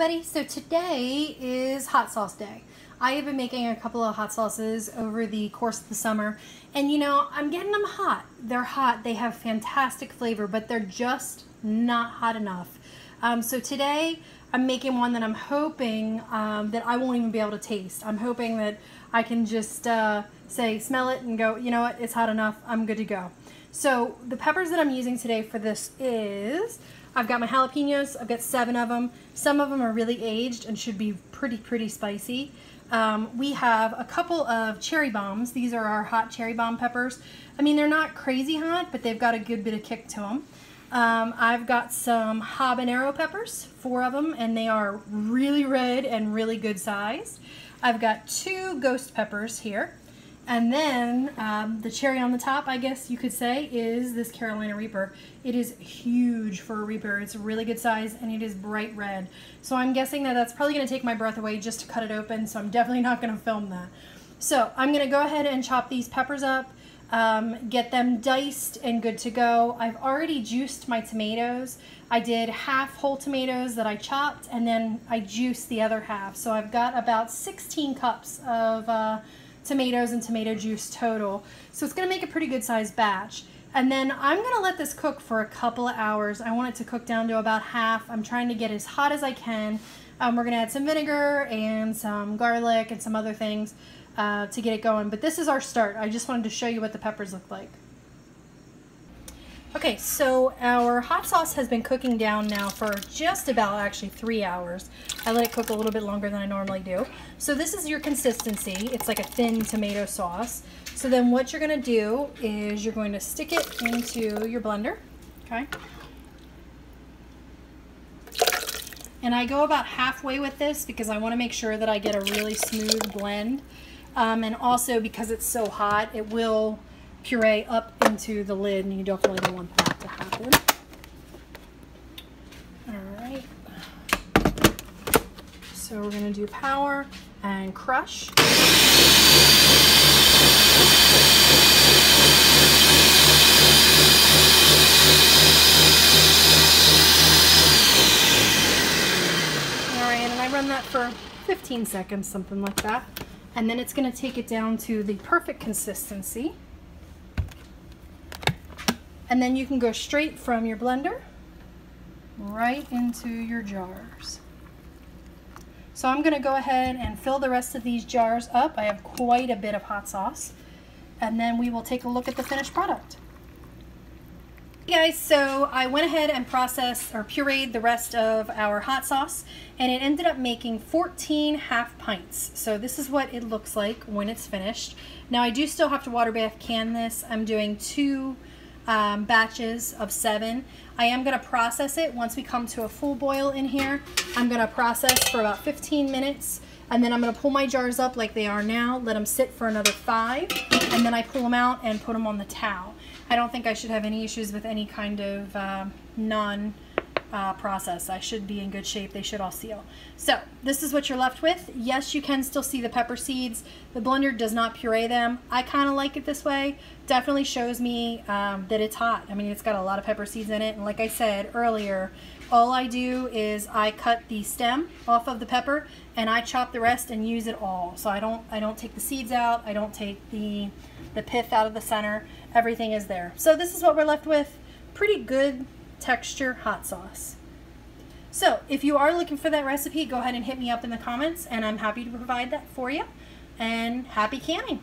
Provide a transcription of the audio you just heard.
everybody. So today is hot sauce day. I have been making a couple of hot sauces over the course of the summer and you know, I'm getting them hot. They're hot, they have fantastic flavor, but they're just not hot enough. Um, so today I'm making one that I'm hoping um, that I won't even be able to taste. I'm hoping that I can just uh, say, smell it and go, you know what, it's hot enough, I'm good to go. So the peppers that I'm using today for this is I've got my jalapenos. I've got seven of them. Some of them are really aged and should be pretty, pretty spicy. Um, we have a couple of cherry bombs. These are our hot cherry bomb peppers. I mean, they're not crazy hot, but they've got a good bit of kick to them. Um, I've got some habanero peppers, four of them, and they are really red and really good sized. I've got two ghost peppers here. And then um, the cherry on the top, I guess you could say, is this Carolina Reaper. It is huge for a Reaper. It's a really good size and it is bright red. So I'm guessing that that's probably going to take my breath away just to cut it open. So I'm definitely not going to film that. So I'm going to go ahead and chop these peppers up. Um, get them diced and good to go. I've already juiced my tomatoes. I did half whole tomatoes that I chopped and then I juiced the other half. So I've got about 16 cups of uh, tomatoes and tomato juice total. So it's going to make a pretty good sized batch. And then I'm going to let this cook for a couple of hours. I want it to cook down to about half. I'm trying to get as hot as I can. Um, we're going to add some vinegar and some garlic and some other things uh, to get it going. But this is our start. I just wanted to show you what the peppers look like. Okay, so our hot sauce has been cooking down now for just about actually three hours. I let it cook a little bit longer than I normally do. So this is your consistency. It's like a thin tomato sauce. So then what you're gonna do is you're going to stick it into your blender, okay? And I go about halfway with this because I wanna make sure that I get a really smooth blend. Um, and also because it's so hot, it will puree up into the lid and you definitely don't want that to happen. Alright. So we're going to do power and crush. Alright, and I run that for 15 seconds, something like that. And then it's going to take it down to the perfect consistency. And then you can go straight from your blender right into your jars. So I'm going to go ahead and fill the rest of these jars up. I have quite a bit of hot sauce. And then we will take a look at the finished product. Guys, so I went ahead and processed or pureed the rest of our hot sauce and it ended up making 14 half pints. So this is what it looks like when it's finished. Now I do still have to water bath can this. I'm doing two um, batches of seven. I am going to process it once we come to a full boil in here. I'm going to process for about 15 minutes and then I'm going to pull my jars up like they are now, let them sit for another five, and then I pull them out and put them on the towel. I don't think I should have any issues with any kind of um, non uh, process. I should be in good shape. They should all seal. So this is what you're left with. Yes, you can still see the pepper seeds. The blender does not puree them. I kind of like it this way. Definitely shows me um, that it's hot. I mean, it's got a lot of pepper seeds in it. And like I said earlier, all I do is I cut the stem off of the pepper and I chop the rest and use it all. So I don't I don't take the seeds out. I don't take the the pith out of the center. Everything is there. So this is what we're left with. Pretty good texture hot sauce. So if you are looking for that recipe, go ahead and hit me up in the comments and I'm happy to provide that for you. And happy canning!